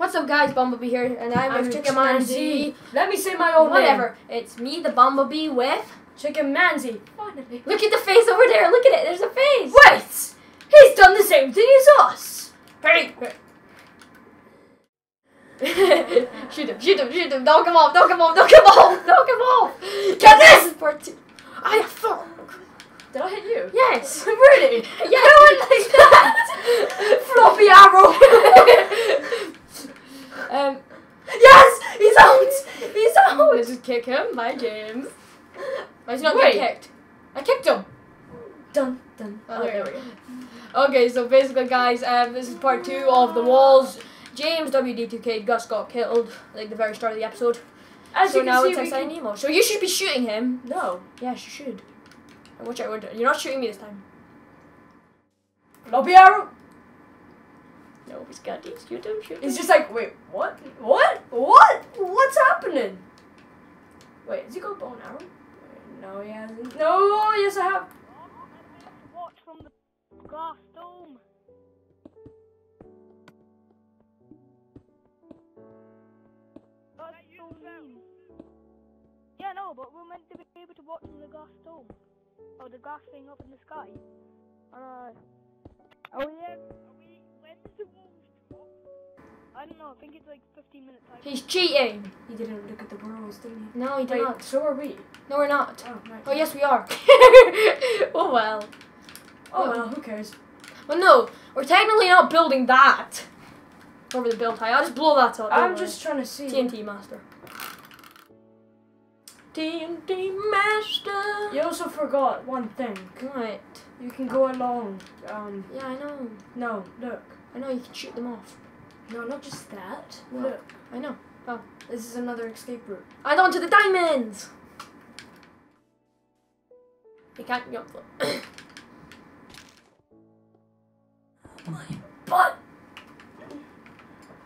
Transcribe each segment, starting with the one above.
What's up, guys? Bumblebee here, and I'm, I'm with Chicken Manzi. Let me say my own Whatever. It's me, the Bumblebee, with. Chicken Manzi. Finally. Look at the face over there. Look at it. There's a face. Wait! He's done the same thing as us! Hey. shoot him! Shoot him! Shoot him! Don't come off! Don't come off! Don't come off! Don't come off! Get this this! is part two. I fuck. Did I hit you? Yes. Really? Yeah. No one like that. Floppy arrow! Um. yes! He's out! He's out! Let's just kick him. Bye, James. Why is he not Wait. getting kicked? I kicked him. Dun, dun. Oh, there we go. Okay, so basically, guys, um, this is part two of the walls. James WD2K Gus got killed like the very start of the episode. As so you can now see, it's Exciting. Nemo. So you should be shooting him. No. Yes, you should. And watch out, you're not shooting me this time. Floppy arrow! No, he's got these. You don't. It's just like, wait, what? What? What? What's happening? Wait, has he got bow and arrow? No, he hasn't. No, yes, I have. watch from the glass dome. That's so mean. Yeah, no, but we're meant to be able to watch from the glass dome. Or the glass thing up in the sky. Uh, oh yeah, I don't know, I think it's like 15 minutes. I He's cheating. He didn't look at the worlds, did he? No, he did Wait, not. so are we. No, we're not. Oh, right. Oh, yes, we are. oh, well. Oh, well, who cares? Well, no, we're technically not building that. Over the build high. I'll just blow that up. I'm worry. just trying to see. TNT Master. TNT Master. You also forgot one thing. Right. You can go along. Um, Yeah, I know. no, look. I know you can shoot them off. No, not just that. What? Look, I know. Oh, this is another escape route. And on to the diamonds. You can't jump though. But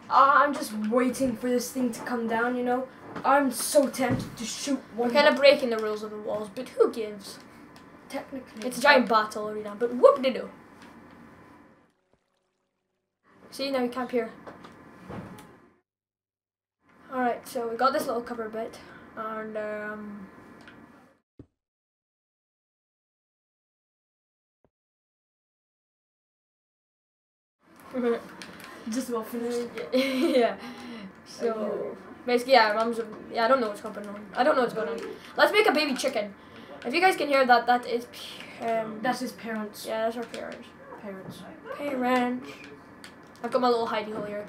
ah, I'm just waiting for this thing to come down. You know, I'm so tempted to shoot one. We're kind of breaking the rules of the walls, but who gives? technically. It's a giant battle arena, but whoop de doo. See, now we camp here. Alright, so we got this little cover bit, and um. Just about finished. yeah. So basically, yeah, mom's. Yeah, I don't know what's going on. I don't know what's going on. Let's make a baby chicken. If you guys can hear that, that is. Um, That's his parents. yeah, that's our parents. Parents. Parents. I've got my little hidey hole here.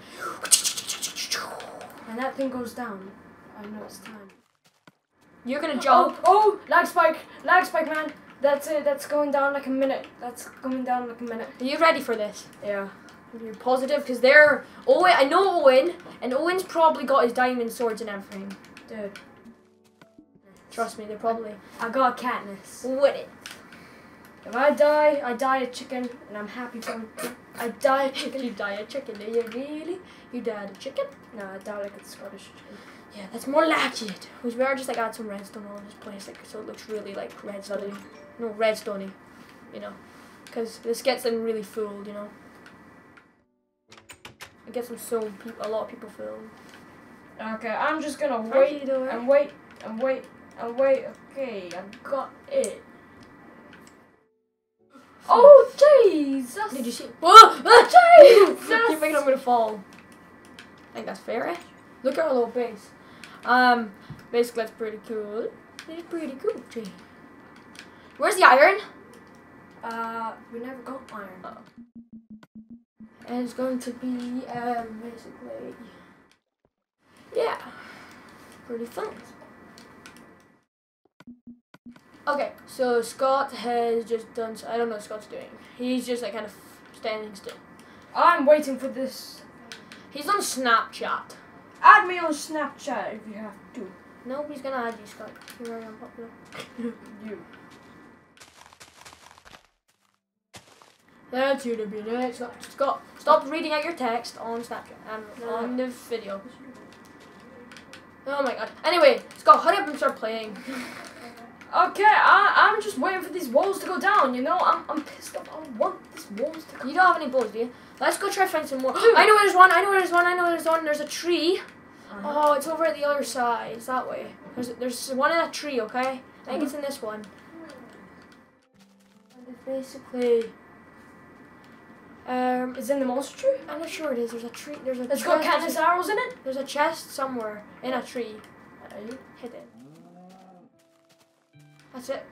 And that thing goes down. I know it's time. You're gonna Oh, jump. oh, lag spike, lag spike, man. That's it. That's going down like a minute. That's going down like a minute. Are you ready for this? Yeah. You're positive because they're Owen. I know Owen, and Owen's probably got his diamond swords and everything. Dude, Trust me, they're probably I got Katniss. with it. If I die, I die a chicken, and I'm happy for it. I die a chicken. You die a chicken, do you really? You died a chicken? No, I die like a Scottish chicken. Yeah, that's more like it. We better just like add some redstone all over this place, like so it looks really like redstone. No, redstoney, you know, because this gets them really fooled, you know. It gets them so a lot of people fooled. Okay, I'm just gonna wait and wait and wait and wait. Okay, I've got it. Oh, jeez! that's- Did you see? Whoa! Ah, Jesus! you thinking I'm gonna fall? I think that's fair, eh? Look at our little base. Um, basically that's pretty cool. It's pretty cool, Jay. Where's the iron? Uh, we never got iron. And it's going to be, um, basically, yeah, pretty fun. Okay, so Scott has just done, I don't know what Scott's doing. He's just like kind of standing still. I'm waiting for this. He's on Snapchat. Add me on Snapchat if you have to. Nobody's gonna add you, Scott. You're very unpopular. You. That's you to be next. Scott, Scott, stop reading out your text on Snapchat and No. on the video. Oh my god. Anyway, Scott, hurry up and start playing. Okay, I, I'm just waiting for these walls to go down, you know? I'm, I'm pissed off. I want these walls to come You don't have any balls, do you? Let's go try find some more. I know where there's one. I know where there's one. I know where there's one. There's a tree. Oh, it's over at the other side. It's that way. There's there's one in that tree. Okay, I think it's in this one. It's basically. Um, Is in the monster tree? I'm not sure it is. There's a tree. There's a. It's got Katniss arrows in it. There's a chest somewhere in a tree. Hidden. That's it.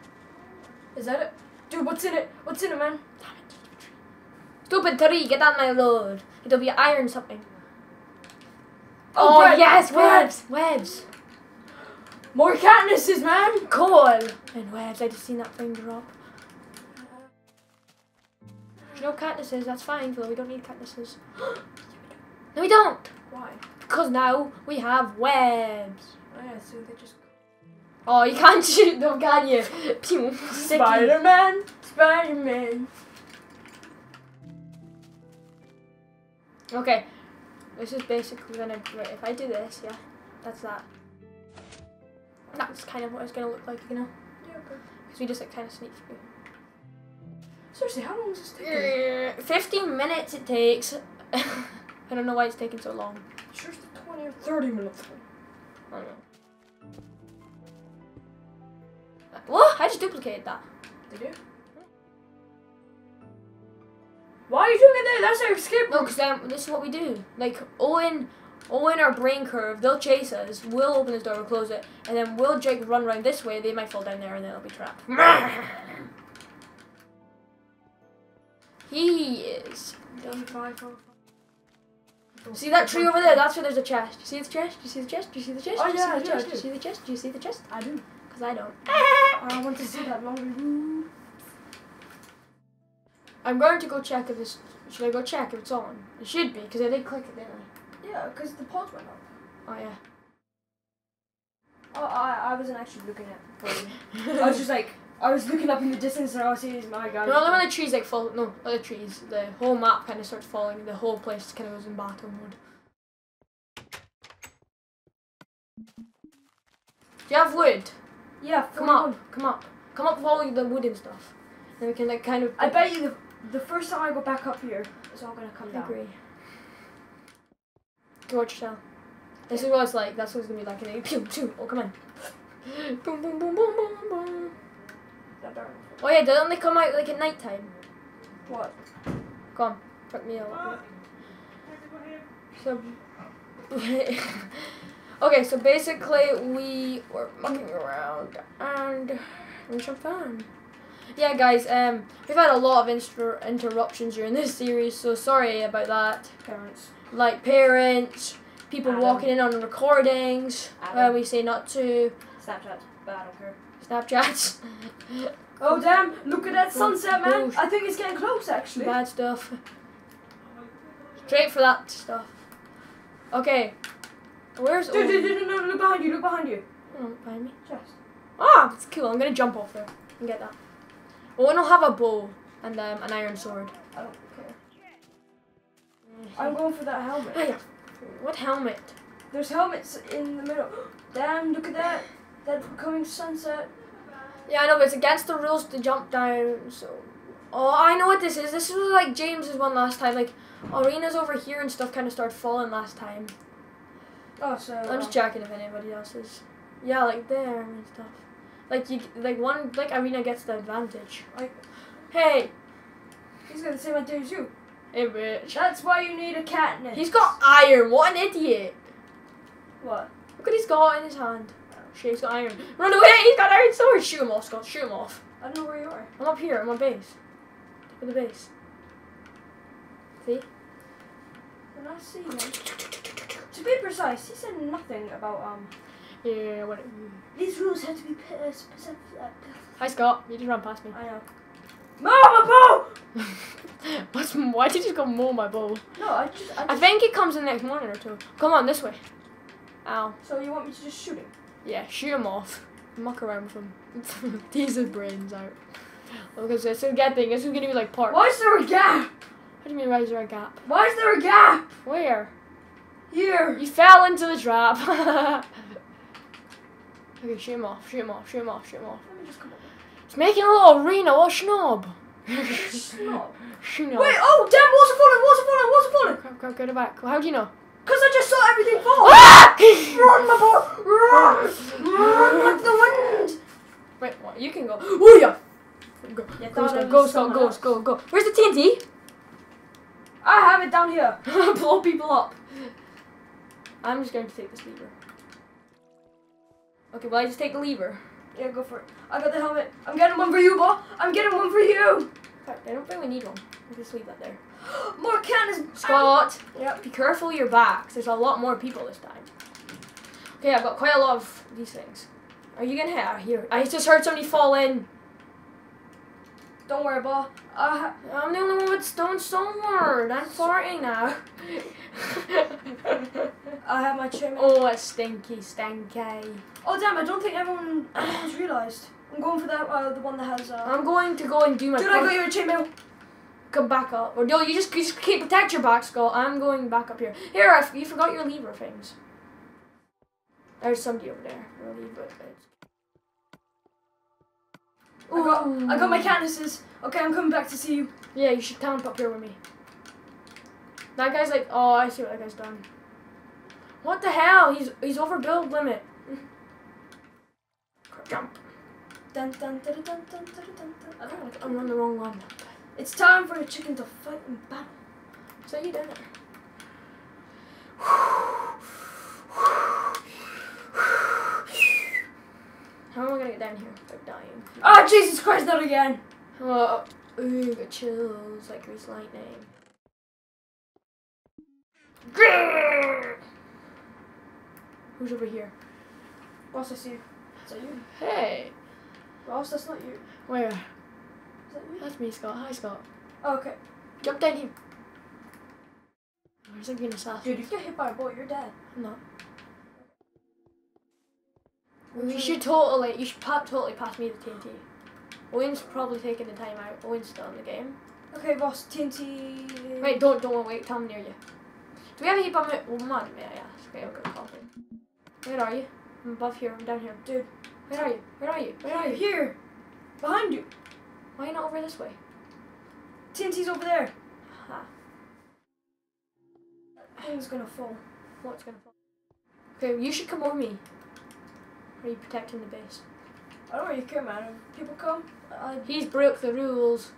Is that it? Dude, what's in it? What's in it, man? Damn it. Stupid tree, get out my road. It'll be iron something. Oh, Oh, bread, yes, webs, webs. More Katnisses, man. Cool. And webs, I just seen that thing drop. There's no cactuses, that's fine, Phil. We don't need cactuses. no, we don't. Why? Because now we have webs. Oh yeah, so they just. Oh, you can't shoot them, can you? Spider-Man. Spider-Man. Okay, this is basically gonna. Right, if I do this, yeah, that's that. That's kind of what it's gonna look like, you know, Yeah, okay. because we just like kind of sneak through. Seriously, how long is this taking? Uh, Fifteen minutes it takes. I don't know why it's taking so long. Sure, it's the 20 or 30 minutes. I don't know. What? I just duplicated that. Did you? Why are you doing it there? That's our escape No, because um, this is what we do. Like Owen, Owen, our brain curve. They'll chase us. We'll open this door, we'll close it, and then we'll Jake run around this way. They might fall down there, and then they'll be trapped. he is. See that tree over there? That's where there's a chest. You see the chest? Do You see the chest? Do You see the chest? Oh, you yeah, I see the do, chest? do. You see the chest? Do You see the chest? I do. Because I don't. I want to see that longer room. I'm going to go check if this. Should I go check if it's on? It should be because I did click it, didn't I? Yeah, because the pods went up. Oh yeah. Oh, I, I wasn't actually looking at. I was just like, I was looking up in the distance and I was seeing my guy. No, when the trees like fall, no, not the trees, the whole map kind of starts falling. The whole place kind of goes in battle mode. Do you have wood? Yeah, Come 41. up, come up, come up with all the wood and stuff. Then we can like kind of. I bet you the, the first time I go back up here, it's all gonna come I down. agree. Go watch yourself. This is what it's like. That's what it's gonna be like. And then pew pew. Oh come on. boom boom boom boom boom boom. Oh yeah, they come out like at night time? What? Come on, fuck me up. So, okay, so basically we were mucking around and having some fun. Yeah, guys, um, we've had a lot of inter- interruptions during this series, so sorry about that. Parents. Like parents, people Adam. walking in on recordings, Adam. where we say not to, Snapchat. But I don't care. Snapchats, Oh damn! Look at that sunset, man. I think it's getting close, actually. bad stuff. Straight for that stuff. Okay, where's Dude, dude, dude, no, no, look behind you. Look behind you. Oh, behind me. Just. Ah, that's cool. I'm gonna jump off there and get that. Owen will have a bow and um, an iron sword. I don't care. I'm going for that helmet. Ah, yeah. What helmet? There's helmets in the middle. Damn! Look at that. That coming sunset. Yeah, I know, but it's against the rules to jump down. So, oh, I know what this is. This was like James's one last time. Like, arenas over here and stuff kind of started falling last time. Oh, so. I'm just checking if anybody else is. Yeah, like there and stuff. Like you, like one like arena gets the advantage. Like, hey, He's got the same idea as you. hey, bitch. That's why you need a catnip. He's got iron. What an idiot! What? Look what he's got in his hand. Shit, he's got iron. Run away! He's got iron sword. Shoot him off, Scott. Shoot him off. I don't know where you are. I'm up here. I'm on base. Look at the base. See? When I see him. To be precise, he said nothing about um. Yeah, what? These rules have to be uh, specific. Uh, Hi, Scott. You just ran past me. I know. Mama, bow! What's? Why did you go mow my bow? No, I just. I I think it comes in the next morning or two. Come on, this way. Ow. so you want me to just shoot him? Yeah, shoot him off. Muck around with him. Tease his brains out. Because it's a good thing. This is gonna be like part. Why is there a gap? What do you mean, why is there a gap? Why is there a gap? Where? Here. You fell into the trap. okay, shoot him off. Shoot him off. Shoot him off. Shoot him off. Let me just come. It's making a little arena. What schnob? Snob. You know. Wait, oh, damn, are falling, are falling, are falling. Crap, crap, get it back. How do you know? Because I just saw everything fall. Ah! Run, my boy, run, run like the wind. Wait, what? You can go. Oh yeah. Go, Yeah, go, it go, go, go, go, go. Where's the TNT? I have it down here. Blow people up. I'm just going to take this lever. Okay, well I just take the lever. Yeah, go for it. I got the helmet. I'm getting one for you, boy. I'm getting one for you. Fuck, I don't really need one. I just leave that there. More cannons. Scott, Yep. be careful your backs. There's a lot more people this time. Okay, I've got quite a lot of these things. Are you gonna hit? Here. I just heard somebody fall in. Don't worry, boy. I I'm the only one with stone sword. I'm farting now. I have my chain. oh, it's stinky, stinky. Oh damn! I don't think everyone everyone's realised. I'm going for that uh, the one that has. Uh... I'm going to go and do my. Dude, I got your chainmail. Come back up. Or no, you just, you just keep protect your back, skull. I'm going back up here. Here, I you forgot your lever things. There's somebody over there. Your lever. It's- I got I got my Ooh. canvases. Okay, I'm coming back to see you. Yeah, you should camp up here with me. That guy's like, oh, I see what that guy's done. What the hell? He's he's over build limit. Jump. Dun, dun, dun, dun, dun, dun, dun, dun. I don't like I'm on the wrong one. It's time for a chicken to fight in battle. So you did it. How am I gonna get down here? I'm dying. Ah, Jesus Christ, not again. Oh, ooh, got chills like Grease Lightning. Grrr! Who's over here? Ross, I see you. Is that you? Hey, Ross, that's not you. where? Is that you? That's me, Scott. Hi, Scott. Oh, okay. Jump down here. Where's the green assassin? Dude, if you get hit by a bullet, you're dead. I'm not. You should totally, you should pa- totally pass me the TNT. Owen's probably taking the time out. Owen's still in the game. Okay, Ross, TNT. Wait, don't, don't wait. Tell him near you. Do we have a heap of mi- well, mud? May I ask? Okay, I've got coffee. Where are you? I'm above here. I'm down here. Dude, Where are you? Where are you? Where are you? Here. Behind you. Why not over this way? TNT's over there. Ha. That thing's gonna fall. What's gonna fall? Okay, you should come over me. Are you protecting the base? I don't really care, man. If people come, I. He's broke the rules.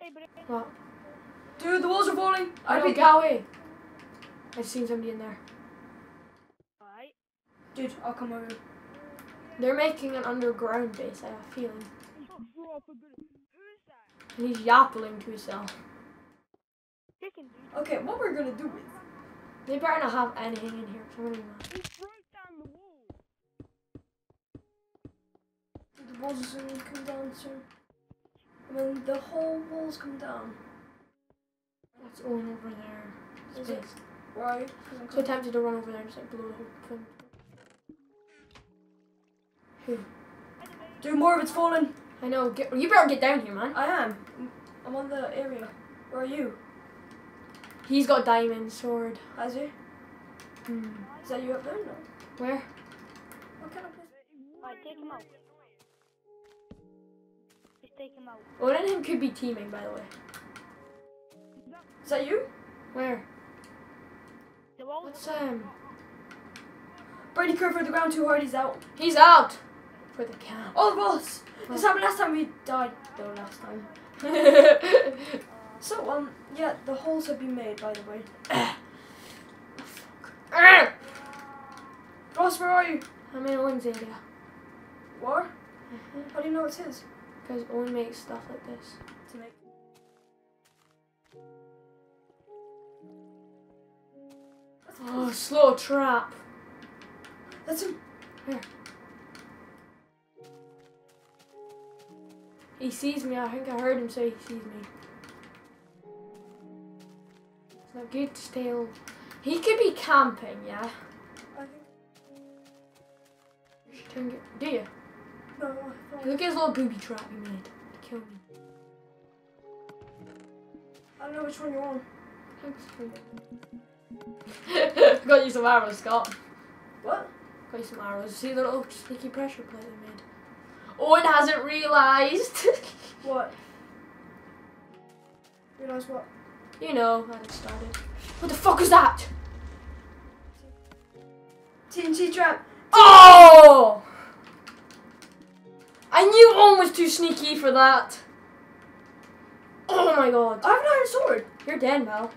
Hey, but What? Dude, the walls are falling. I I don't be- get away. I've seen somebody in there. alright. Dude, I'll come over. They're making an underground base, I have a feeling. Bro, for good. Who's that? And he's yapping to himself. Chicken, dude. Okay, what we're gonna do is. They better not have anything in here. 'cause I'm gonna be mad. He broke down the wall. The walls are gonna come down soon. And then the whole walls come down. What's all over there. it? Space. Where are you? 'Cause I'm So coming. tempted to run over there and just like blow the whole thing. Who? Dude, more of it's falling. I know. Get, you better get down here, man. I am. I'm on the area. Where are you? He's got diamond sword. Has he? Hmm. Is that you up there? No. Where? What kind of place? Alright, take him out. Just take him out. Owen and him could be teaming, by the way. Is that you? Where? The wall. What's um? Brady curved for the ground too hard. He's out. He's out for the count. Oh, Ross! This happened last time we died. No, last time. So, um, yeah, the holes have been made, by the way. Fuck. Ross, where are you? I'm in Owen's area. Where? Mm-hmm. How do you know it's his? Because Owen makes stuff like this. To make. Oh, slow trap. That's him. Here. He sees me. I think I heard him say he sees me. Not good stay. He could be camping, yeah? I think. You should turn it- Do you? No. Look at his little booby trap he made to kill me. I don't know which one you're on. Thanks. Got you some arrows, Scott. What? Got you some arrows. See the little sneaky pressure plate I made? Oh, Owen hasn't realised. What? Realize what? You know, I had started. What the fuck is that? TNT trap. Oh! I knew Owen was too sneaky for that. Oh my god. I have an iron sword. You're dead, Mal.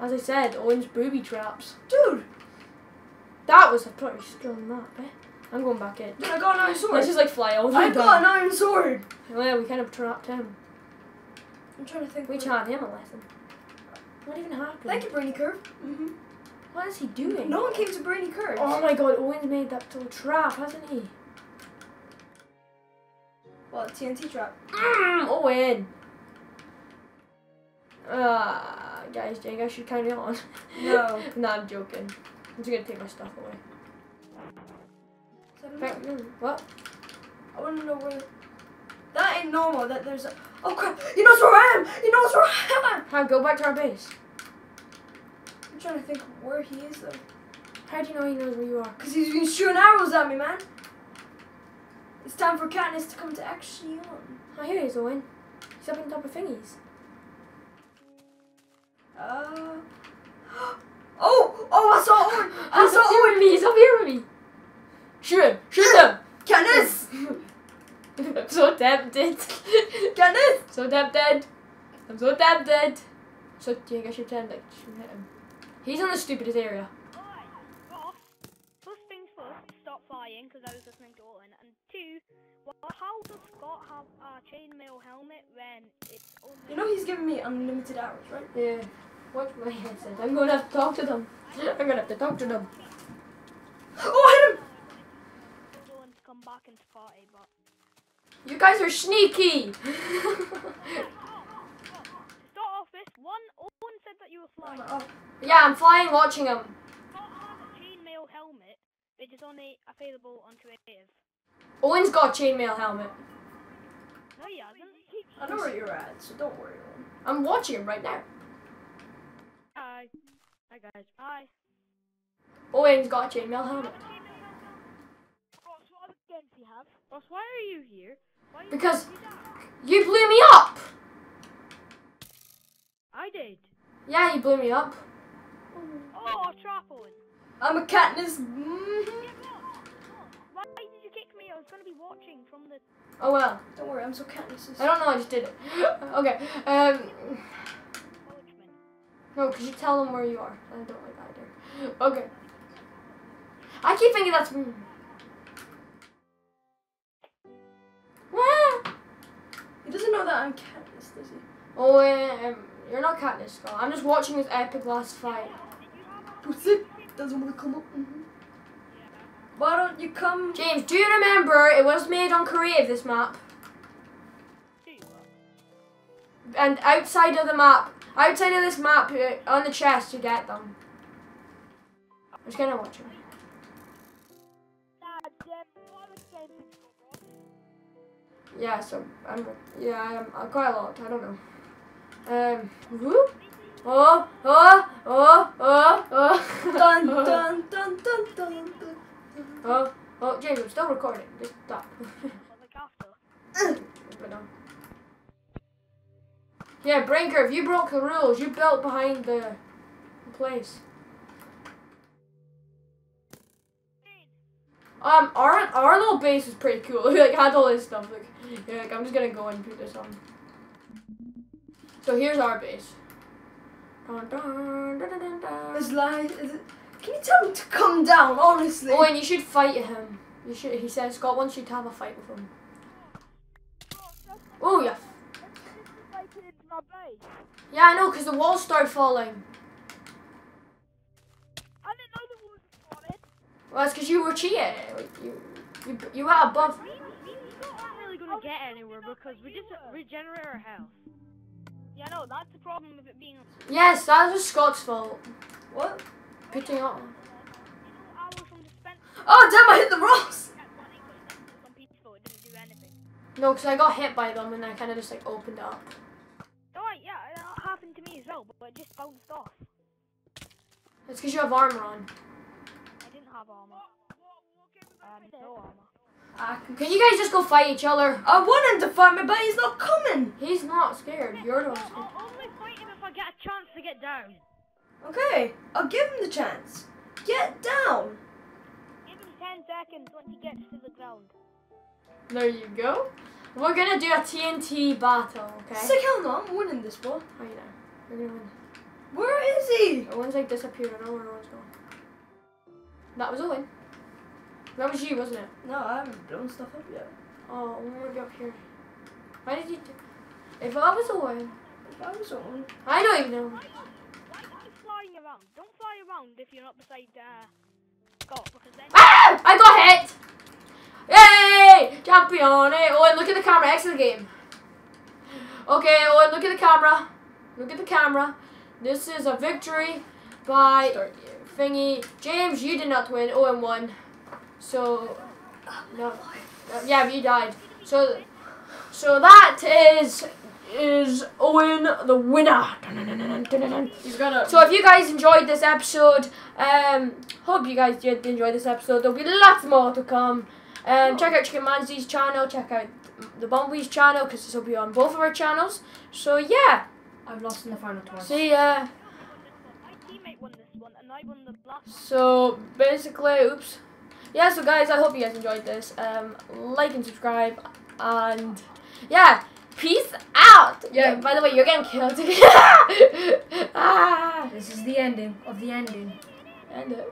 As I said, Owen's booby traps. Dude, That was a pretty strong map, eh? I'm going back in. I got an iron sword. Let's just like fly over I got an iron sword. Well, we kind of trapped him. I'm trying to think. We what- taught him a lesson. What even happened? Thank you, Brainy Curve. Mm-hmm. What is he doing? No one came to Brainy Curve. Oh my god, Owen's made that little trap, hasn't he? Well, TNT trap. Mm, Owen! Ah, guys, do you think I should carry on? No. no, I'm joking. I'm just gonna take my stuff away. Seven mm, What? I want to know where. That ain't normal. That there's a. Oh crap! He knows where I am. He knows where I am. How? Go back to our base. I'm trying to think where he is though. How do you know he knows where you are? Cause he's been shooting arrows at me, man. It's time for Katniss to come to action. Oh, here he is, Owen. He's up on top of thingies. Uh. Oh! Oh! I saw Owen. I He's saw Owen. me. He's up here with me. Shoot him! Shoot him! Katniss. I'm so tempted. Katniss. so tempted. I'm so tempted. So do you think I should pretend like should hit him? He's in the stupidest area. Alright, Ross, first things first, stop flying because I was listening to Owen. And two, well, how does Scott have a chainmail helmet when it's only. You know he's giving me unlimited arrows, right? Yeah. Watch my headset. I'm gonna have to talk to them. I'm gonna have to talk to them. Oh, I hit him. Owen to come back into party, but. You guys are sneaky. Start off with, one, Owen said that you were flying. Oh, yeah, I'm flying, watching him. Scott has a chainmail helmet, which is only available on creative. Owen's got a chainmail helmet. No, he hasn't. I know where you're at, so don't worry. Owen. I'm watching him right now. Hi. Hi, guys. Hi. Owen's got a chainmail helmet. Ross, what other games do you have? Ross, why are you here? Why are you Because- you blew me up. I did. Yeah, you blew me up. Oh, trap Owen. I'm a Katniss. Mhm. Why did you kick me? I was going to be watching from the Oh well. Don't worry, I'm so Katniss. I don't know. I just did it. okay. Um. No, because you tell them where you are. I don't like that either. Okay. I keep thinking that's. That I'm Katniss, does he? Oh, um, you're not Katniss, Skull. I'm just watching this epic last fight. Who's it? Doesn't want to come up. Mhm. Why don't you come? James, do you remember it was made on creative this map? And outside of the map, outside of this map, uh, on the chest, you get them. I'm just gonna watch him. Yeah, so I'm yeah, I'm uh, quite a lot. I don't know. Um, woo? Oh, oh, oh, oh, oh. Dun dun dun dun dun dun. Oh, oh, James, I'm still recording. Just stop. But like after. Yeah, Brinker, if you broke the rules, you built behind the place. Um, our our little base is pretty cool. We like had all this stuff. Like, yeah, like I'm just gonna go and put this on. So here's our base. Dun, dun, dun, dun, dun, dun. This lie. Is it, can you tell him to come down, honestly? Oh, and you should fight him. You should. He says Scott wants you to have a fight with him. Oh yeah, This is breaking into my base. yeah I know, cause the walls start falling. Well, that's because you were cheating. Like, you, you, you were above. We, we, we aren't really going to get anywhere because we just regenerate our health. Yeah, no, that's the problem with it being. Yes, that was Scott's fault. What? Putting on. know, hours from dispenser. Oh damn! I hit the rocks. kept running because it was on peaceful, it didn't do anything. No, because I got hit by them and I kind of just like opened up. Alright, yeah, that happened to me as well, but it just bounced off. It's because you have armor on. I didn't have armor. Um, no armor. I can. Can you guys just go fight each other? I want him to fight me, but he's not coming. He's not scared. You're the one scared. I'll only fight him if I get a chance to get down. Okay, I'll give him the chance. Get down. Give him 10 seconds once he gets to the ground. There you go. We're gonna do a TNT battle, okay? Sick hell no, I'm winning this one. Oh, you know. We're gonna win. Where is he? Owen's like disappeared. I don't know where Owen's going. That was Owen. That was you, wasn't it? No, I haven't blown stuff up yet. Oh, Owen would be up here. Why did you do? If I was Owen, If I was on. I don't even know. Why, why are you flying around? Don't fly around if you're not beside uh, Scott, because then Ah! I got hit! Yay! Champion! Hey, Owen, look at the camera. Exit the game. Okay, Owen, look at the camera. Look at the camera. This is a victory by Start. Thingy. James, you did not win. Owen won. So, no. Yeah, you died. So, so that is is Owen the winner. He's gonna. So if you guys enjoyed this episode, um, hope you guys did enjoy this episode. There'll be lots more to come. Um, check out Chicken Manzi's channel. Check out the Bumblebee's channel because this will be on both of our channels. So yeah, I've lost in the final twice. see ya. my teammate won this one and I won the last one. So basically, oops. Yeah. So guys, I hope you guys enjoyed this. Um, like and subscribe, and yeah. Peace out. Yeah. By the way, you're getting killed. ah. This is the ending of the ending. And. Uh,